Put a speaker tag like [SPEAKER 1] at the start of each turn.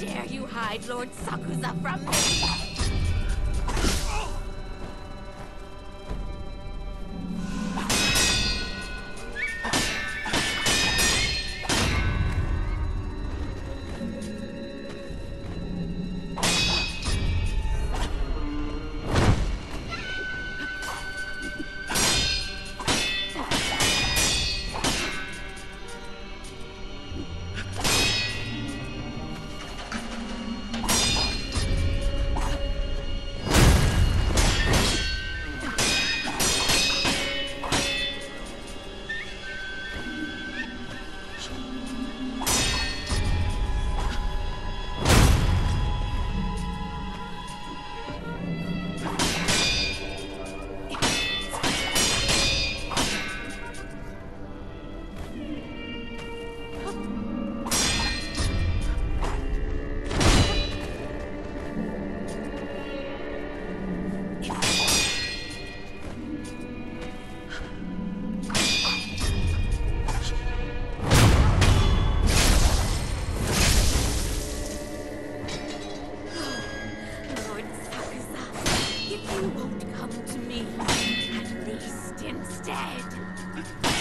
[SPEAKER 1] dare you hide Lord Sakuza from me? 手。dead!